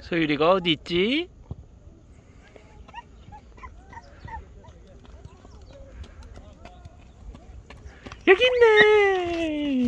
소율이가 어디 있지? 여기 있네.